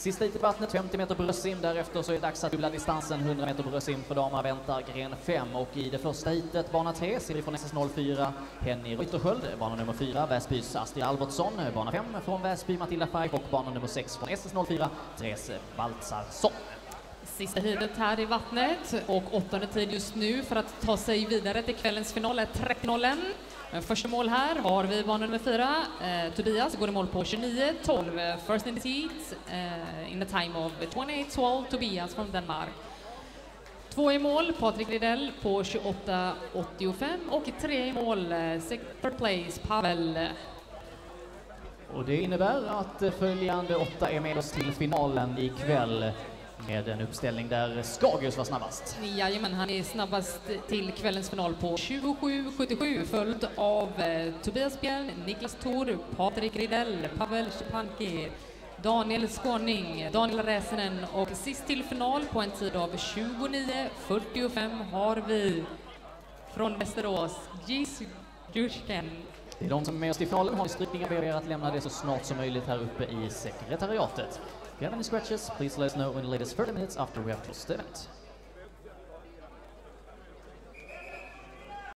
Sista hit i vattnet, 50 meter bröstsim. Därefter så är det dags att dubbla distansen. 100 meter bröstsim för damerna väntar gren 5. Och i det första hitet, bana 3, ser vi från SS04 Henny Reuterskiöld. Bana nummer 4, Väsbys Astrid Albertsson. Bana 5 från Väsby, Matilda Färg. Och bana nummer 6 från SS04, Therese Baltzarsson. Sista heatet här i vattnet och åttonde tid just nu för att ta sig vidare till kvällens final är 30 Första mål här har vi bana nummer fyra. Eh, Tobias går i mål på 29-12. First in the seat eh, in the time of 28-12. Tobias från Danmark. Två i mål, Patrik Lidell på 28-85 och tre i mål, eh, third place, Pavel. Och det innebär att följande åtta är med oss till finalen ikväll med en uppställning där Skagius var snabbast. Jajamän, han är snabbast till kvällens final på 27.77 följd av eh, Tobias Björn, Niklas Thor, Patrik Ridell, Pavel Szczepanki, Daniel Skåning, Daniel Räsenen och sist till final på en tid av 29.45 har vi från Västerås, Gis Jursken. Det är de som är med oss i finalen. Har ni strykningar ber er att lämna det så snart som möjligt här uppe i sekretariatet. If you have any scratches, please let us know in the latest 30 minutes after we have closed the event.